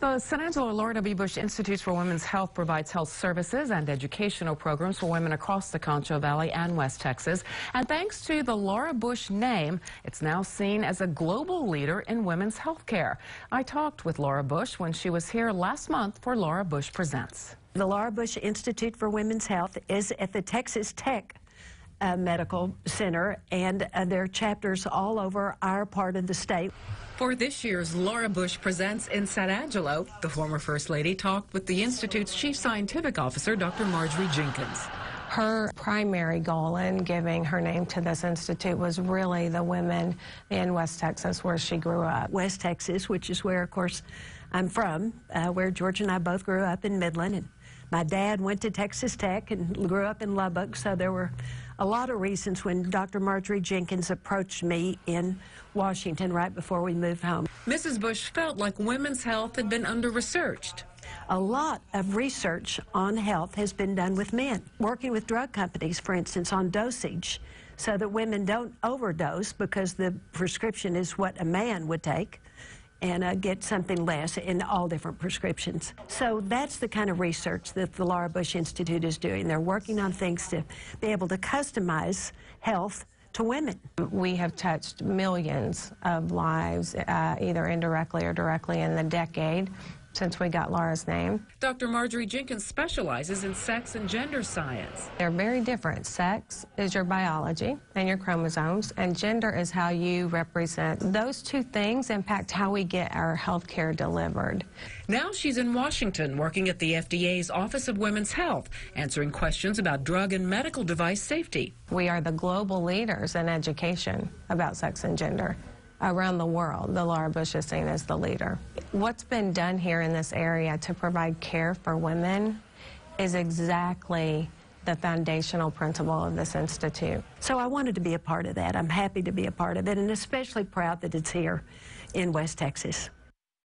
The San Angelo Laura W. Bush Institute for Women's Health provides health services and educational programs for women across the Concho Valley and West Texas. And thanks to the Laura Bush name, it's now seen as a global leader in women's health care. I talked with Laura Bush when she was here last month for Laura Bush Presents. The Laura Bush Institute for Women's Health is at the Texas Tech uh, Medical Center, and uh, there are chapters all over our part of the state. For this year's Laura Bush Presents in San Angelo, the former First Lady talked with the Institute's Chief Scientific Officer, Dr. Marjorie Jenkins. Her primary goal in giving her name to this institute was really the women in West Texas where she grew up. West Texas, which is where, of course, I'm from, uh, where George and I both grew up in Midland. My dad went to Texas Tech and grew up in Lubbock, so there were a lot of reasons when Dr. Marjorie Jenkins approached me in Washington right before we moved home. Mrs. Bush felt like women's health had been under-researched. A lot of research on health has been done with men, working with drug companies, for instance, on dosage, so that women don't overdose because the prescription is what a man would take and uh, get something less in all different prescriptions. So that's the kind of research that the Laura Bush Institute is doing. They're working on things to be able to customize health to women. We have touched millions of lives, uh, either indirectly or directly, in the decade since we got Laura's name. Dr. Marjorie Jenkins specializes in sex and gender science. They're very different. Sex is your biology and your chromosomes, and gender is how you represent. Those two things impact how we get our health care delivered. Now she's in Washington working at the FDA's Office of Women's Health, answering questions about drug and medical device safety. We are the global leaders in education about sex and gender around the world, the Laura Bush is seen as the leader. What's been done here in this area to provide care for women is exactly the foundational principle of this institute. So I wanted to be a part of that. I'm happy to be a part of it and especially proud that it's here in West Texas.